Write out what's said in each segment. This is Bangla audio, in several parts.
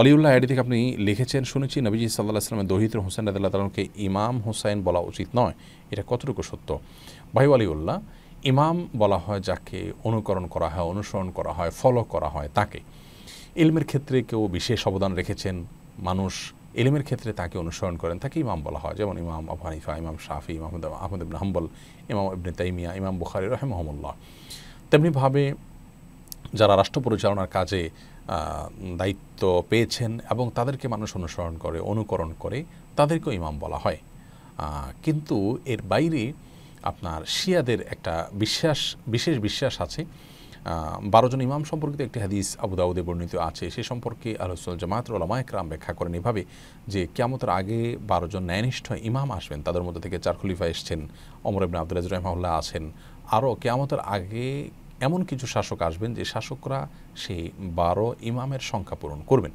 আলিউল্লাহ আইডি থেকে আপনি লিখেছেন, শুনেছি নবীজি সাল্লাহ আসলামের দহিত হোসেন রাদিল্লাহ তালকে ইমাম হোসাইন বলা উচিত নয়। এটা কতটুকু সত্য? ভাই আলিউল্লাহ, ইমাম বলা হয় যাকে অনুকরণ করা হয়, অনুসরণ করা হয় ফলো করা হয় তাকে। ইলমের ক্ষেত্রে কেউ বিশেষ অবদান রেখেছেন, মানুষ এলিমের ক্ষেত্রে তাকে অনুসরণ করেন, তাকে ইমাম বলা হয়। যেমন ইমাম আবু হানিফা, ইমাম শাফি, ইমাম আহমদ ইবন হাম্বল, ইমাম ইবনে তাইমিয়া, ইমাম বুখারি, রহমহমুল্লাহ। তেমনিভাবে যারা রাষ্ট্র পরিচালনার কাজে দায়িত্ব পেয়েছেন এবং তাদেরকে মানুষ অনুসরণ করে, অনুকরণ করে, তাদেরকেও ইমাম বলা হয়। কিন্তু এর বাইরে আপনার শিয়াদের একটা বিশ্বাস, বিশেষ বিশ্বাস আছে। বারো জন ইমাম সম্পর্কিত একটি হাদিস আবু দাউদে বর্ণিত আছে। সে সম্পর্কে আলোচনা জামাত ওলামায়করাম ব্যাখ্যা করেন এভাবে যে কেমতের আগে বারো জন ন্যায়নিষ্ঠ ইমাম আসবেন, তাদের মধ্যে থেকে চার খলিফা এসছেন। অমর ইবনে আব্দুল রহমাউল্লাহ আছেন। আরও কেয়ামতের আগে এমন কিছু শাসক আসবেন যে শাসকরা সেই বারো ইমামের সংখ্যা পূরণ করবেন।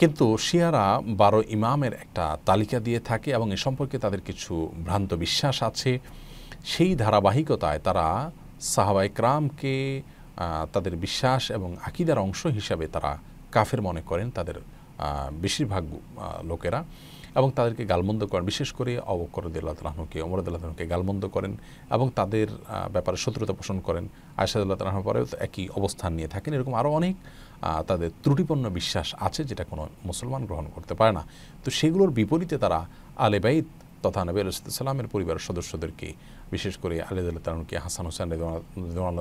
কিন্তু শিয়ারা বারো ইমামের একটা তালিকা দিয়ে থাকে এবং এ সম্পর্কে তাদের কিছু ভ্রান্ত বিশ্বাস আছে। সেই ধারাবাহিকতায় তারা সাহাবা ইকরামকে তাদের বিশ্বাস এবং আকিদার অংশ হিসাবে তারা কাফের মনে করেন, তাদের বেশিরভাগ লোকেরা। এবং তাদেরকে গালমন্দ করেন। বিশেষ করে অবকরদুল্লাহ তালাহনুকে অমরদুল্লাহ তালাহনুকে গালমন্দ করেন এবং তাদের ব্যাপারে শত্রুতা পোষণ করেন। আয়সাদুল্লাহ তালাহর পরেও একই অবস্থান নিয়ে থাকেন। এরকম আরও অনেক তাদের ত্রুটিপূর্ণ বিশ্বাস আছে যেটা কোনো মুসলমান গ্রহণ করতে পারে না। তো সেগুলোর বিপরীতে তারা আলেবাইদ তথা নবী আলাইসাল্লামের পরিবারের সদস্যদেরকে, বিশেষ করে আলিদুল্লাহ হাসান হোসেন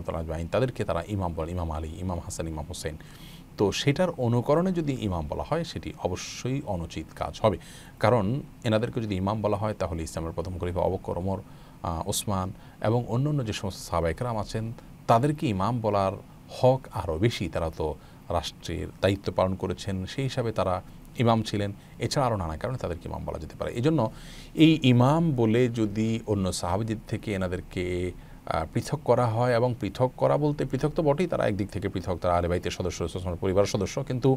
তালা তাদেরকে তারা ইমাম বল ইমাম আলী, ইমাম হাসান, ইমাম হোসেন তো সেটার অনুকরণে যদি ইমাম বলা হয়, সেটি অবশ্যই অনুচিত কাজ হবে। কারণ এনাদেরকে যদি ইমাম বলা হয়, তাহলে ইসলামের প্রথম খলিফা অবকর ওমর ওসমান এবং অন্য অন্য যে সমস্ত সাহাবাইকরাম আছেন, তাদেরকে ইমাম বলার হক আরও বেশি। তারা তো রাষ্ট্রের দায়িত্ব পালন করেছেন, সেই হিসাবে তারা ইমাম ছিলেন। এছাড়া আরও নানা কারণে তাদেরকে ইমাম বলা যেতে পারে। এই জন্য এই ইমাম বলে যদি অন্য সাহাবিদের থেকে এনাদেরকে পৃথক করা হয় এবং পৃথক করা বলতে পৃথক তো বটেই, তারা একদিক থেকে পৃথক, তারা আরে বাইতের সদস্য পরিবার সদস্য। কিন্তু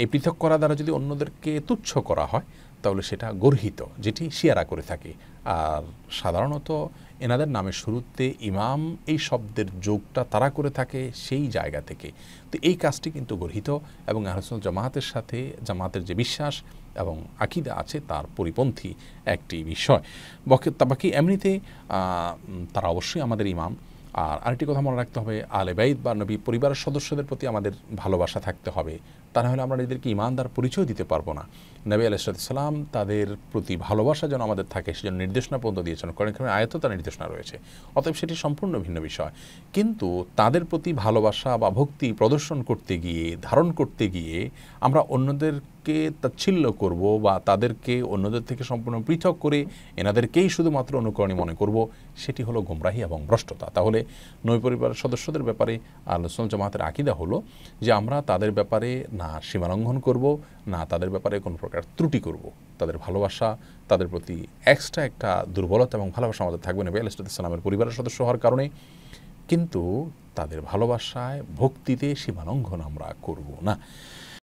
এই পৃথক করা দ্বারা যদি অন্যদেরকে তুচ্ছ করা হয় তাহলে সেটা গর্হিত, যেটি শিয়ারা করে থাকে। আর সাধারণত এনাদের নামের শুরুতে ইমাম এই শব্দের যোগটা তারা করে থাকে সেই জায়গা থেকে। তো এই কাজটি কিন্তু গর্হিত এবং আহসন জামাতের সাথে, জামাতের যে বিশ্বাস এবং আকিদা আছে তার পরিপন্থী একটি বিষয়। বাকি এমনিতে তারা অবশ্যই আমাদের ইমাম। আর আরেকটি কথা মনে রাখতে হবে আলেবাইদ বা নবী পরিবারের সদস্যদের প্রতি আমাদের ভালোবাসা থাকতে হবে। তা না হলে আমরা নিজেদেরকে ইমানদার পরিচয় দিতে পারব না। নবী আলাইসালাম তাদের প্রতি ভালোবাসা যেন আমাদের থাকে সেজন্য নির্দেশনা পর্যন্ত দিয়েছেন। কারণ এখানে আয়ত তার নির্দেশনা রয়েছে। অতএব সেটি সম্পূর্ণ ভিন্ন বিষয়। কিন্তু তাদের প্রতি ভালোবাসা বা ভক্তি প্রদর্শন করতে গিয়ে, ধারণ করতে গিয়ে আমরা অন্যদেরকে তাচ্ছিল্য করব বা তাদেরকে অন্যদের থেকে সম্পূর্ণ পৃথক করে এনাদেরকেই শুধুমাত্র অনুকরণী মনে করব, সেটি হলো গুমরাহি এবং ভ্রষ্টতা। তাহলে নৈ পরিবারের সদস্যদের ব্যাপারে আলোচনা জামাতের আকিদা হলো যে আমরা তাদের ব্যাপারে না সীমালঙ্ঘন করব, না তাদের ব্যাপারে কোনো প্রকার ত্রুটি করব। তাদের ভালোবাসা, তাদের প্রতি এক্সট্রা একটা দুর্বলতা এবং ভালোবাসা আমাদের থাকবে না। নবী আলাইসালামের পরিবারের সদস্য হওয়ার কারণে। কিন্তু তাদের ভালোবাসায়, ভক্তিতে সীমালঙ্ঘন আমরা করব না।